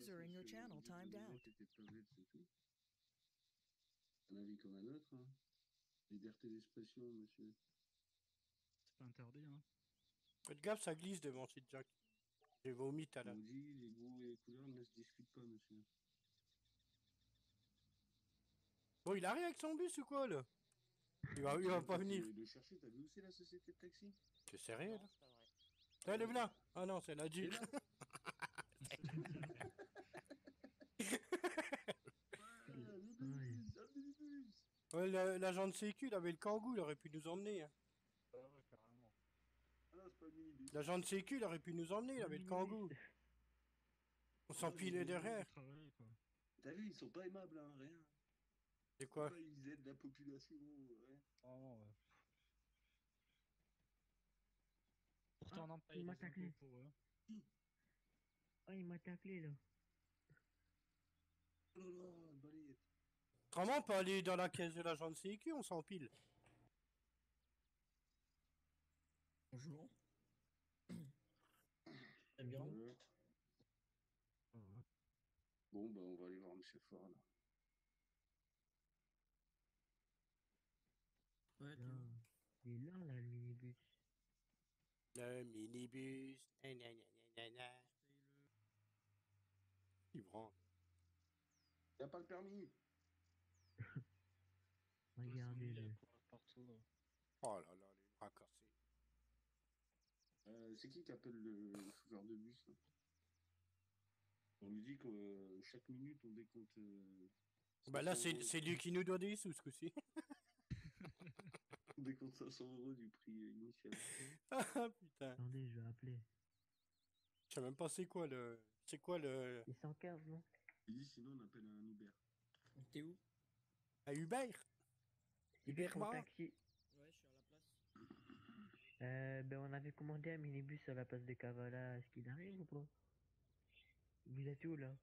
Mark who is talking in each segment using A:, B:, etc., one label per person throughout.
A: Qu'est-ce qui se
B: User
A: passe,
B: in your
A: monsieur
B: channel
A: Vous dites
B: timed
A: que les
B: out.
A: mecs étaient pas bêtes, c'est tout. Un avis comme un autre. Hein. Liberté d'expression, monsieur.
C: C'est pas interdit, hein.
D: Faites gaffe, ça glisse devant Jack. J'ai vomi tout à
A: On
D: l'heure.
A: dit les goûts et les couleurs ne se discutent pas, monsieur.
D: Bon, il arrive avec son bus ou quoi, là? Il va, il va pas venir.
A: Le chercher, t'as vu où c'est la société de taxi?
D: T'es sérieux,
E: Non,
D: là? Ah non, c'est la Jeep.
A: Ah, le minibus, ah, le minibus
D: Ouais, la- L'agent de sécu, il avait le kangou, il aurait pu nous emmener. hein.
C: Ah ouais, carrément.
A: Ah non, c'est pas le minibus.
D: L'agent de sécu, il aurait pu nous emmener, il avait le kangou. On s'empilait derrière.
A: T'as vu, ils sont pas aimables, hein, rien.
D: C'est quoi
A: Pas, Ils aident la population, ouais.
C: Ah non, ouais. Pourtant,
F: Ah,
C: on en paye
F: il m'a
C: des impôts
F: taclé.
C: pour eux.
F: Oh, il m'a taclé là.
A: Oh là là, le balayette.
D: Autrement, on peut aller dans la caisse de l'agent de sécu, on s'empile.
G: Bonjour. Très bien?
A: Bon, bah, on va aller voir Monsieur Ford, là.
G: Ouais,
F: il est là, là, le minibus.
D: Le minibus. gna, gna, gna, gna. Il branle.
A: Y'a pas le permis?
F: Regardez-le.
C: Partout. là.
D: Oh là là, les bras cassés.
A: Euh, C'est qui qui appelle le, chauffeur de bus là? On lui dit que euh, chaque minute on décompte. euh,
D: Bah là,
A: 500
D: c'est
A: euros.
D: c'est lui qui nous doit des sous ce coup-ci?
A: On décompte 500 euros du prix initial.
D: ah putain.
F: Attendez, je vais appeler.
D: Je sais même pas c'est quoi le. C'est quoi le.
F: C'est 115, non?
A: Il dit sinon on appelle un Uber.
G: T'es où?
D: Un Uber?
F: Taxi.
G: Ouais, je suis à la place.
F: Euh, ben on avait commandé un minibus à la place de Cavala. Est-ce qu'il arrive ou pas? Vous êtes où là?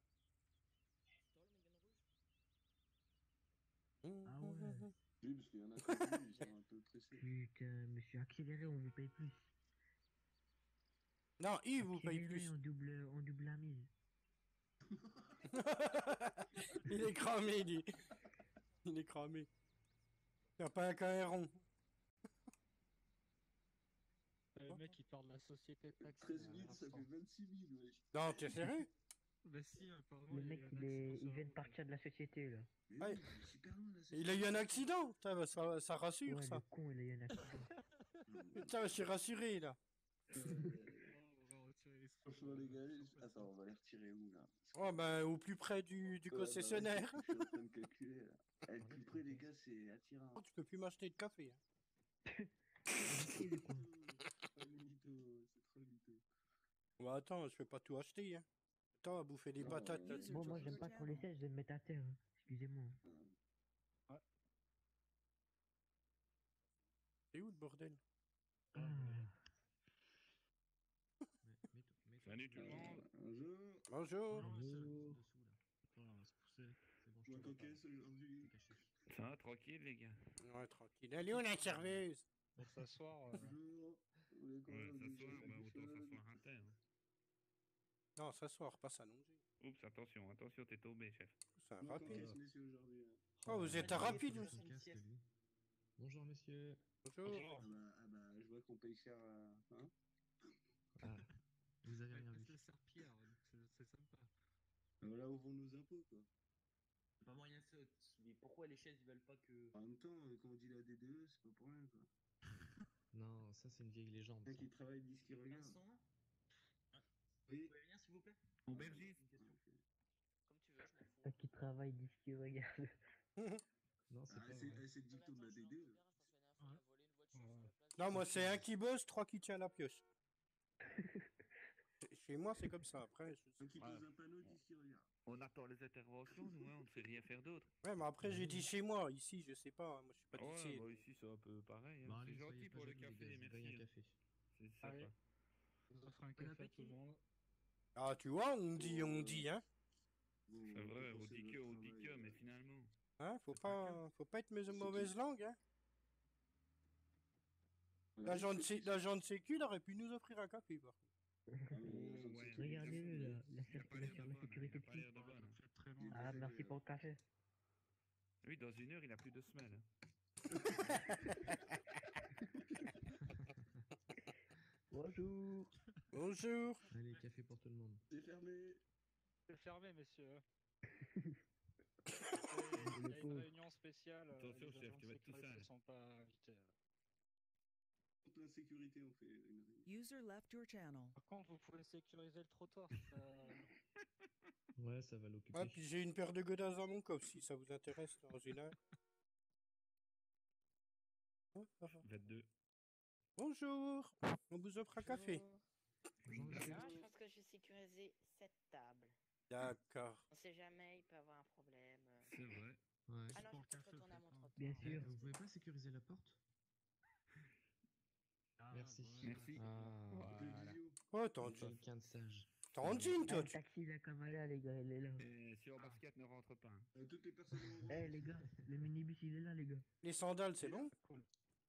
G: Rouge
F: Ah ouais.
A: Oui, parce qu'il y en a qui ils sont un peu pressés.
F: Putain, monsieur, accéléré, on vous paye plus.
D: Non, il vous paye plus.
F: On double, on double la mise.
D: il est cramé, lui. Il est cramé. Il a pas un rond.
C: Le mec, il parle de la société de taxi.
A: 13
C: à
A: 000, ça fait 26 000, wesh.
D: Non, t'es sérieux
C: Bah si, apparemment.
F: Le mec, il, est,
C: accident
F: il vient de partir de la société là.
A: Mais
D: Ouais.
A: oui, il est super loin là. c'est-
D: Il a eu un accident Putain, bah, ça, ça rassure,
F: Ouais,
D: ça.
F: le con, il a eu un accident.
D: Putain, je suis rassuré, là.
A: Euh,
C: Oh, on va retirer les sous.
A: Franchement, les gars, attends, on va les retirer où là?
D: Oh, ben, au plus près du, du
A: Ouais, bah,
D: concessionnaire.
A: Je suis en train de calculer là. Eh, Le plus près, les gars, c'est attirant.
D: Oh, tu peux plus m'acheter de café. hein.
A: C'est trop mytho.
D: Bah, attends, je vais pas tout acheter. Hein. Attends, à bouffer des
A: Non,
D: patates.
A: euh,
D: là.
F: Moi, j'aime pas trop les je vais me mettre à terre. hein. Excusez-moi.
D: C'est où le bordel?
F: Ah.
H: Salut tout le monde.
A: Bonjour.
D: Bonjour.
F: Bonjour.
A: Je vois coquesse aujourd'hui.
H: Ça va, tranquille les gars?
D: Ouais, tranquille. Allez, on a serveuse.
C: Pour s'asseoir. euh,
A: Bonjour.
H: Ouais, s'asseoir, bah autant s'asseoir un terre.
D: Non, s'asseoir, pas s'allonger.
H: Oups, attention, attention, t'es tombé, chef.
D: C'est un rapide.
A: messieurs, hein?
D: Oh, vous êtes un rapide aussi.
I: Bonjour monsieur.
D: Bonjour.
A: Ah bah, ah bah, je vois qu'on paye cher. euh, Hein
I: Ah, vous avez rien vu.
C: Pierre, donc c'est sympa.
A: voilà où vont nos impôts, quoi.
E: Pas moyen ça. Mais pourquoi les chaises ils veulent pas que.
A: En même temps, euh, quand on dit la DDE, c'est pas pour rien, quoi.
I: Non, ça c'est une vieille légende.
A: Quelqu'un
I: ça.
A: qui travaille disent qu'il regarde.
E: Vincent?
A: Oui.
E: Vous pouvez venir s'il vous plaît? Une question.
A: Ok.
E: Comme tu veux, je m'en fous.
F: Qui travaille, dis ce qu'il regarde.
I: Non, c'est
A: Ah,
I: pas
A: c'est
I: vrai.
A: ah, c'est le dicton de la DDE.
D: Non, moi, c'est un qui bosse, trois qui tient la pioche. Chez moi, c'est comme ça. Après, je...
A: Qui
H: Ah.
A: posent un panneau disent qu'ils regardent.
H: On attend les interventions, nous, hein, on ne sait rien faire d'autre.
D: Ouais, mais après, j'ai dit chez moi. Ici, je sais pas. hein, Moi, je suis pas
H: Ouais,
D: d'ici.
H: bah ici c'est un peu pareil. hein.
I: Bon,
H: c'est
I: soyez
H: gentil
I: pas
H: pour le
I: jaloux, les
H: café,
I: gars, je vous paye
H: merci.
I: un
H: hein.
I: café.
H: C'est
C: Ah
H: sympa.
C: Je vous offre un café à tout le monde.
D: Ah, tu vois, on dit, on dit, hein.
A: Bon,
H: C'est vrai, on dit que, on dit que, mais finalement.
D: Hein, faut
H: pas
D: faut pas être mes mauvaise langue, hein. L'agent de,
A: c'est-
D: sé- l'agent de sécu, il aurait pu nous offrir un café, par contre.
A: Ah,
H: ouais.
A: sécurité,
F: Regardez-le,
A: il
F: la, circulation, la
C: très loin.
F: Ah, merci pour le café.
H: Oui, dans une heure, il a plus de semaines.
F: Bonjour.
D: Bonjour.
I: Allez, café pour tout le monde.
A: C'est fermé.
C: C'est fermé, messieurs.
F: Le
C: Il y a une réunion spéciale. euh,
H: Attention,
C: les
H: chef, tu vas être tout
C: sécurité
H: seul.
C: sont pas invités.
A: L'insécurité, on fait une réunion.
B: User left your channel.
C: Par contre, vous pouvez sécuriser le trottoir. ça-
I: Ouais, ça va l'occuper.
D: Ah, puis j'ai une paire de godasses dans mon coffre si ça vous intéresse dans une heure. Ça va.
H: 22.
D: Bonjour. On vous offre un café.
I: Bonjour, monsieur.
J: Ah, je pense que j'ai sécurisé cette table.
D: D'accord.
J: On sait jamais, il peut y avoir un problème.
H: C'est vrai.
I: Ouais.
J: Ah non, je vais
C: café,
J: retourner à mon trottoir.
F: Bien sûr.
I: Vous pouvez pas sécuriser la porte? Merci.
C: ouais.
H: Merci.
I: Ah,
A: Plus de
H: Voilà.
A: visio.
D: Oh, t'es en jean. T'es en
F: Ah,
D: toi.
F: le
D: Tu...
F: taxi de la Kavala, les gars, il est là.
H: Et sur basket, ne rentre pas. hein.
A: Euh, toutes les personnes en
F: Eh, les gars, le minibus, il est là, les gars.
D: Les sandales, c'est bon?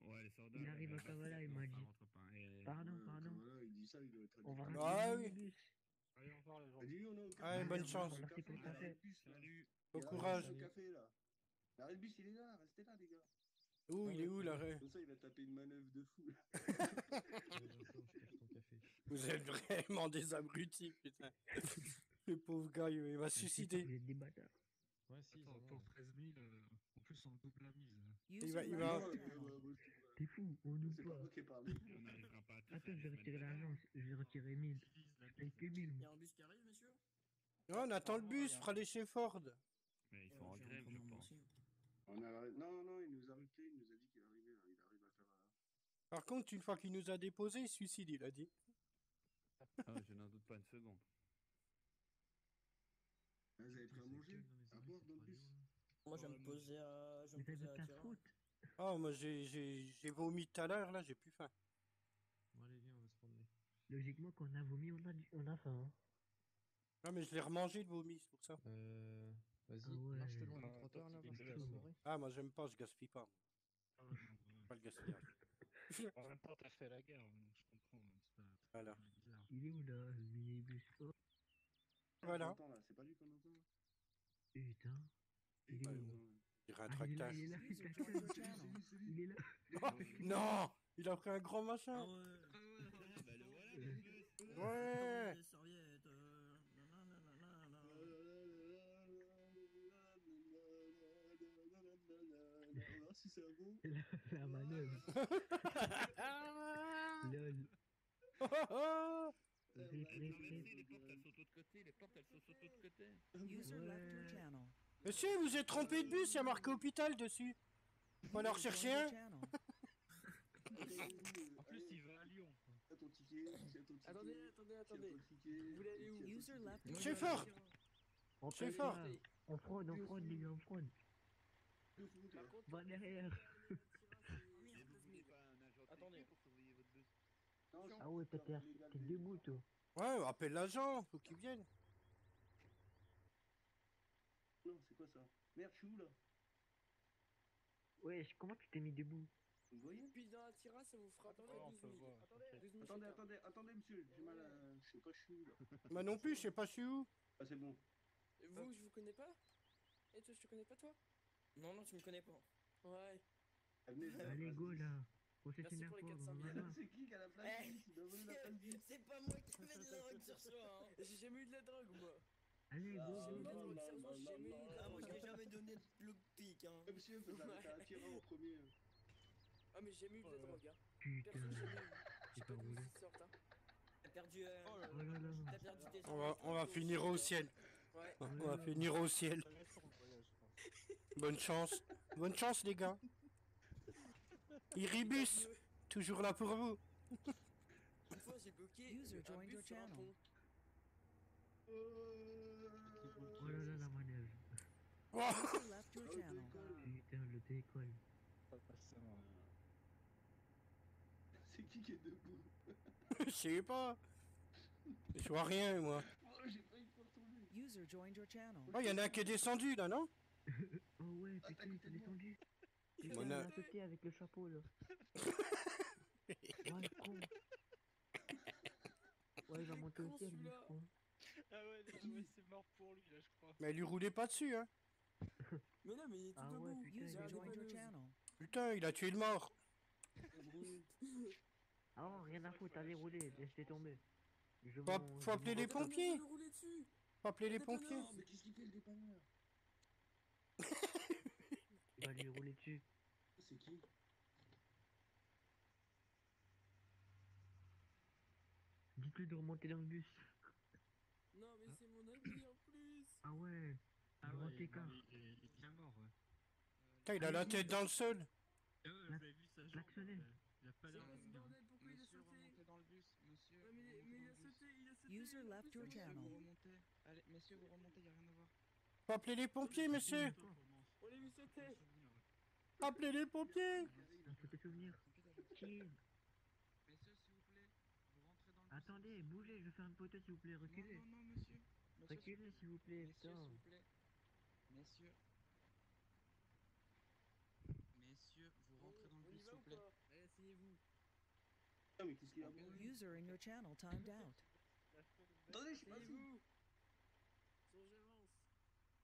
H: Ouais, les soldats.
F: Il arrive
H: euh,
F: à Kavala, il m'a dit.
H: Et-
F: Pardon, pardon.
A: Voilà, il dit ça, il doit être
F: On va
A: habitué.
D: Ah oui.
F: minibus.
C: Allez, au revoir les gens.
A: On.
D: Allez, bonne chance.
F: Merci pour le café.
H: Salut.
D: Bon courage.
A: café, là. Bus, il est là, restez là, les gars.
D: Où il est où l'arrêt
A: Comme ça, il va taper une manœuvre de fou. là.
I: Ouais, Vincent, je cache ton café.
D: Vous êtes vraiment des abrutis, putain. Le pauvre gars, il va se suicider.
F: Vous êtes des bâtards.
I: Ouais, si,
C: Attends, pour
I: va.
C: 13 000, euh, en plus on double la mise.
D: Va- il va-
F: T'es fou, on nous
A: C'est pas
F: pas.
A: moi qui ai parlé.
H: On n'arrivera pas à tout
F: Attends, je vais retirer l'argent. Je vais retirer 1000.
C: Divise la
F: Je paye que 1000.
G: Il y a un bus qui arrive, monsieur?
D: Non, on attend le bus, fera les chez Ford.
H: Mais ils sont en grève, je pense.
G: Aussi.
A: On a... Non, non, il nous a arrêté, il nous a dit qu'il arrivait, là. il arrive à faire... euh,
D: Par contre, une fois qu'il nous a déposé, il se suicide, il a dit.
H: Ah, je n'en doute pas une seconde.
A: Ah, Vous avez pris à manger À boire dans le bus
G: Moi, je vais
C: Ouais,
G: me poser à. Je vais me poser à
F: faute.
D: Oh, moi j'ai- j'ai j'ai vomi tout à l'heure, là, j'ai plus faim.
I: Bon, allez, viens, on va se promener.
F: Logiquement, quand on a vomi, on a, du- on a faim. hein.
D: Ah, mais je l'ai remangé de vomi, c'est pour ça.
I: Euh. Vas-y,
F: Ah ouais.
I: marche le long du
C: Ah,
I: trottoir là.
D: Ah, moi j'aime pas, je gaspille pas.
C: Ah.
D: Pas le gaspillage.
C: En même temps, t'as fait la guerre, donc je comprends. pas-
D: Voilà.
F: Il est où là, le minibus Oh,
D: Voilà.
A: Attends, là, c'est pas lui qu'on entend là
F: putain. Il est
A: Ah,
F: où?
A: non.
D: Il un
F: Ah, il est là,
D: tractage.
F: il est là, il est.
D: Oh, non Il a pris un grand
G: Ah
D: machin.
G: ouais.
H: bah le voilà, le bus.
D: Ouais
A: si c'est un bon.
F: La manœuvre. Lol.
H: Tu sais, les portes elles sont toutes côté, les portes elles sont toutes de côté.
B: User left your channel.
D: Monsieur, vous êtes trompé de bus, il y a marqué hôpital dessus. Faut aller en rechercher un.
C: En plus, il va à Lyon.
A: Ton ticket, ton ticket.
G: Attendez, attendez, attendez. Vous voulez aller où
B: User left
D: Chez
B: channel.
D: Ford
F: On
D: Chez
F: pas. On on fraude, les gars, on fraude.
A: Là.
F: Va derrière.
H: Mais vous voulez pas un agent de
G: Attendez.
H: sécu pour surveiller votre bus
A: Non,
F: Ah ouais, t'es debout, toi.
D: Ouais, appelle l'agent, faut qu'il vienne.
A: Non, c'est quoi ça? Merde, je suis où là?
F: Wesh, comment tu t'es mis debout?
A: Vous me voyez?
G: Puis dans la terrasse, ça vous fera attendez
C: Ouais, on
G: 12
C: peut
G: 000.
C: voir.
G: Attendez, 12 000
A: Attendez, attendez, attendez, monsieur, j'ai mal à. Je sais pas, je suis où là
D: Moi non plus, je sais pas je suis où?
A: Ah, c'est bon.
G: Et Vous, je vous connais pas? Et toi, je te connais pas, toi?
J: Non, non, tu me connais pas.
G: Ouais.
A: Ah,
F: Allez, go là.
G: Merci pour les
F: Ford,
G: 400
F: on
G: 000.
F: va voir.
A: C'est qui qui a la place
J: Eh,
A: la
J: C'est pas moi qui mets de la drogue sur soi. Hein.
G: J'ai jamais eu de la drogue, moi.
F: Allez, go,
A: Ah,
G: j'ai jamais eu de
A: là,
J: Ah, moi, je t'ai jamais donné de look pic. Hein.
A: Monsieur, vous avez un en premier.
G: Ah, mais j'ai jamais eu de la drogue, hein.
F: Putain.
G: J'ai
F: pas
G: de
F: roulé.
G: qui sortent, hein.
J: T'as perdu. euh,
F: Oh là là.
J: T'as perdu tes
D: On va, on va finir au ciel.
G: Ouais.
D: On va finir au ciel.
C: Ça va être long, le voyage, je pense.
D: Bonne chance. Bonne chance, les gars. Iribus, toujours là pour vous.
G: Une fois, j'ai bloqué
B: User
G: un
B: joined your
G: bus sur un
B: channel.
G: pont.
F: Oh là là, la manœuvre.
D: Oh,
B: channel.
F: Putain, le décolle.
C: Pas forcément.
A: C'est qui qui est debout?
D: Je sais pas. Je vois rien, moi.
A: Oh, j'ai failli pas tomber.
B: User joined your channel.
D: Oh, il y en a un qui est descendu, là, non?
F: Oh ouais,
A: Ah,
F: putain, il s'est.
G: Il
D: On a-
F: avec le chapeau là. Oh le con. Ouais, il va monter au ciel, con.
C: Ah ouais, Ouais, c'est mort pour lui, là, je crois.
D: Mais lui roulez pas dessus, hein.
G: Mais non, mais il est tout
F: Ah ouais,
G: debout.
F: putain,
G: il
B: User
G: a
F: il
G: des
B: joined your
G: panneaux.
B: channel.
D: Putain, il a tué le mort.
F: Ah non, rien à foutre, allez rouler, laissez tomber. Je
D: Faut, appeler les pompiers.
G: Roulait.
D: Faut appeler les pompiers.
G: panneaux.
A: Non, mais qu'est-ce qu'il fait le dépanneur?
F: Il va lui rouler dessus.
A: C'est qui?
F: Dites-lui de remonter dans le bus.
G: Non, mais c'est mon ami en plus.
F: Ah ouais.
I: Ah ouais, il, il- il- il est bien mort, ouais.
D: Putain, il a la tête dans le sol.
I: Ah ouais, vous avez vu sa jambe euh, Il a pas l'air bien.
G: bordel Pourquoi il a
C: Monsieur,
G: sauté
C: dans le bus. Monsieur,
G: Ouais, mais, mais il a sauté, il a sauté.
B: User left your
C: Monsieur,
B: channel.
C: vous remontez. Allez, messieurs, vous remontez, y a rien à voir.
D: Faut appeler les pompiers, monsieur. Appelez les pompiers.
F: Un photo souvenir. Chill.
C: Messieurs, s'il vous plaît, vous rentrez dans le bus.
F: Attendez, bougez, je vais faire une photo s'il vous plaît, reculez.
C: non, non, monsieur.
F: Reculez s'il vous plaît,
C: Messieurs, s'il vous plaît. Messieurs. Messieurs, vous rentrez dans le bus, s'il vous
G: ou
C: plaît.
G: asseyez-vous.
A: Ah, mais qu'est-ce qu'il a?
B: User in your channel timed out.
A: Attendez, je suis pas.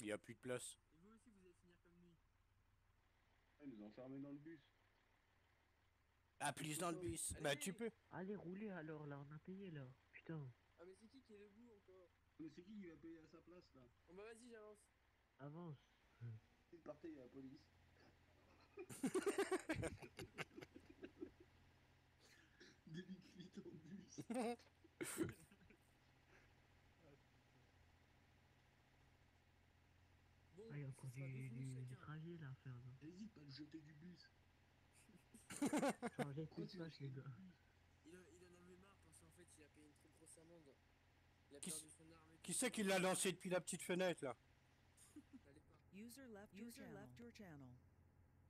D: Il y a plus de place.
G: Et vous aussi, vous allez finir comme lui.
A: Ah, Ils nous ont enfermés dans le bus.
D: Ah, plus dans le bus. Bah, tu peux.
F: Allez, roulez alors, là, on a payé là. Putain.
G: Ah, mais c'est qui qui est debout encore?
A: Mais c'est qui qui va payer à sa place là?
G: Bon, bah vas-y, j'avance.
F: Avance.
A: Il partait, il y a la police. Délit en bus.
G: Sera
F: du, du, du travier là à faire.
A: Hésite pas à le jeter du bus.
F: Place,
A: le
F: les
A: jettes
F: gars.
G: Il, a- il en avait marre parce qu'en fait, il a payé une trop grosse amende. Il a
D: Qui
G: perdu son arme et
D: Qui
G: tout.
D: c'est qui l'a lancé depuis la petite fenêtre, là.
B: User left your channel. left your channel.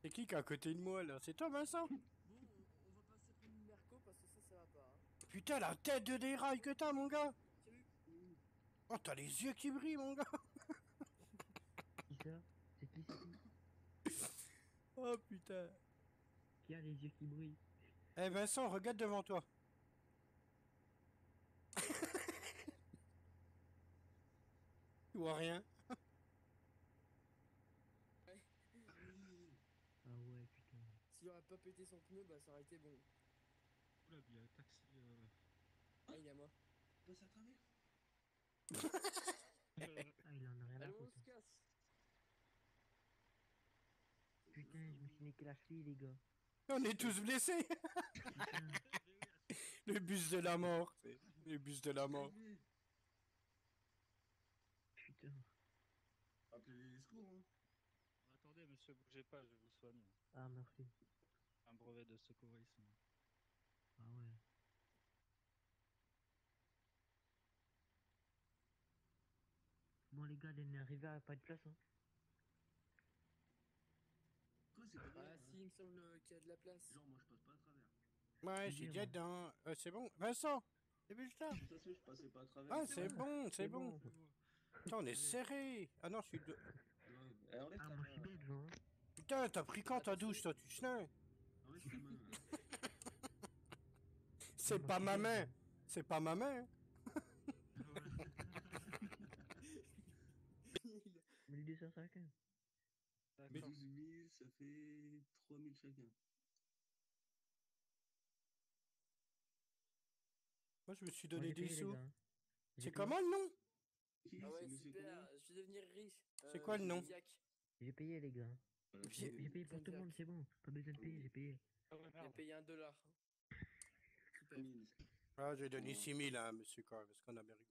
D: C'est qui qui est à côté de moi, là C'est toi, Vincent
G: Bon, on, va passer pour une Merco parce que ça, ça va pas. Hein.
D: Putain, la tête de déraille que t'as, mon gars Oh, t'as les yeux qui brillent, mon gars
F: Qui ça C'est qui c'est qui
D: Oh, putain
F: Qui a les yeux qui brillent
D: Eh, Vincent, regarde devant toi. Tu vois rien
F: Ah ouais, putain.
G: S'il aurait pas pété son pneu, bah ça aurait été bon.
I: Oula, il y a un taxi. euh,
G: Ah, il est à moi.
A: Passe à travers.
F: Ah, il en a rien à
G: on
F: foutre.
G: se casse.
F: Putain, je me suis niqué la cheville, les gars.
D: On est tous blessés. Le bus de la mort Le bus de la mort.
F: Putain.
A: Appelez les secours. Hein.
C: Attendez, monsieur, bougez pas, je vous soigner.
F: Ah, merci.
C: Un brevet de secourisme.
F: Ah ouais. Bon, les gars, est arrivé à pas de place, hein.
A: C'est pas
G: Ah, si, il me semble euh, qu'il y a de la place.
A: Genre, moi je passe pas à travers.
D: Ouais, j'ai
F: moi.
D: dedans. Euh, c'est bon. Vincent
A: De toute façon, je passais pas à travers.
D: Ah, c'est bon, c'est bon.
F: bon.
D: Putain, on est serré Ah non, je suis... de-
A: Ouais. Enlève
F: Ah.
D: Putain, t'as pris quand ta douche, toi, tu
A: main.
D: C'est pas ma main C'est pas ma main hein.
F: 1250.
A: Mais
C: D'accord.
A: 12 000, ça fait 3 000 chacun.
D: Moi, je me suis
F: Moi,
D: donné
F: j'ai
D: des sous.
F: hein.
D: C'est comment le nom?
G: Ah ouais, super, je vais devenir riche.
D: C'est quoi le nom?
G: Zodiac.
F: J'ai payé, les gars.
A: comment
F: J'ai payé pour tout le monde, c'est bon. Pas besoin de payer, j'ai payé.
C: Ah
G: J'ai payé un dollar. Super.
D: Ah, j'ai donné 6000 hein, monsieur, quand même, parce qu'on a bien rigolé.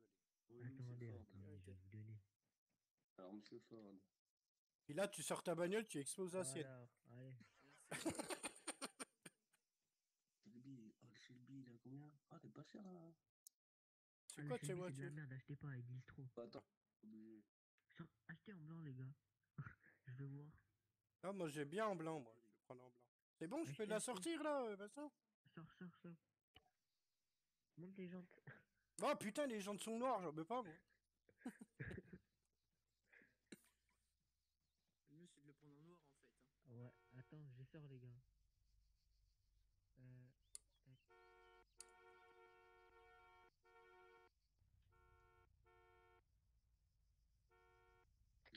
A: Oui,
F: Attendez, attendez, je vais vous donner.
A: Alors, monsieur Ford.
D: Et là, tu sors ta bagnole, tu exploses la sienne.
F: Alors, allez.
A: Shelby, oh, le Shelby, il a combien? Ah, t'es pas cher là.
D: C'est quoi de voitures?
F: La merde, achetez pas, il glisse trop.
A: Attends, obligé.
F: Achetez en blanc, les gars. je veux voir.
D: Ah, moi, j'ai bien en blanc, moi. Je vais prendre en blanc. C'est bon, je peux la sortir, là, euh, Vincent?
F: Sors, sors, sors. Monte les jantes.
D: Oh, putain, les jantes sont noires, j'en peux pas, moi.
F: J'ai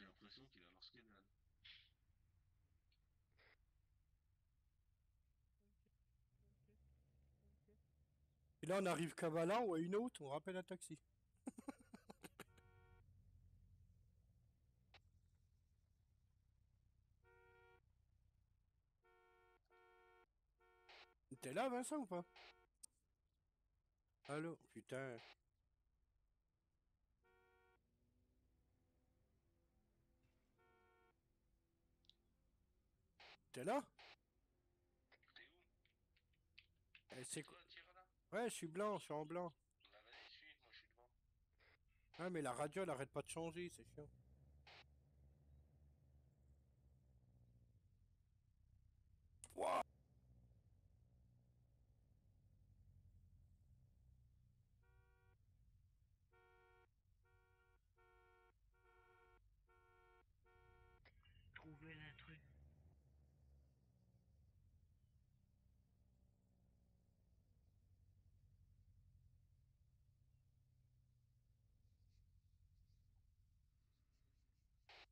A: l'impression qu'il a lancé une.
D: Et là, on arrive qu'à Valin ou à une autre, on rappelle un taxi. T'es là, Vincent, ou pas? Allô Putain. T'es là?
A: T'es où?
D: Eh, C'est quoi Ouais, je suis blanc, je suis en blanc.
A: Bah vas-y, suis, moi je suis devant.
D: Ah, mais la radio, elle arrête pas de changer, c'est chiant.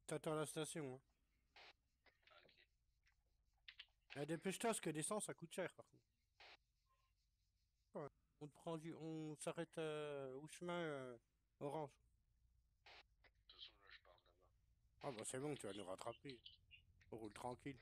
D: T'attends la station. Hein.
A: Ah, ok.
D: Eh, dépêche-toi, parce que l'essence, ça coûte cher, par contre. Ouais. On te prend du... On s'arrête euh, au chemin euh, orange.
A: De toute façon, là, je pars là-bas.
D: Ah bah c'est bon, tu vas nous rattraper. On roule tranquille.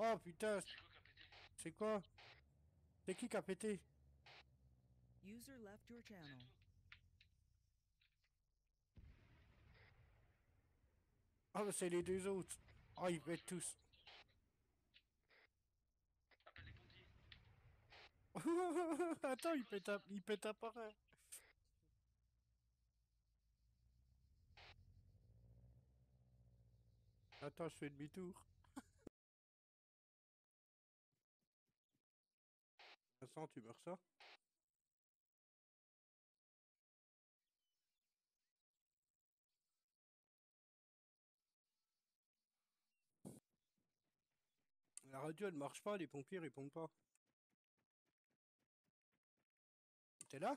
D: Oh putain,
A: C'est quoi
D: c'est qui qui a pété
B: User left your
A: C'est
B: channel.
D: Ah bah c'est les deux autres. Ah ils pètent tous.
A: Appelle les pompiers.
D: Attends, il pète à, il pète à part un. Attends, je fais demi-tour. Vincent, tu meurs ça La radio, elle marche pas, les pompiers répondent pas. T'es là?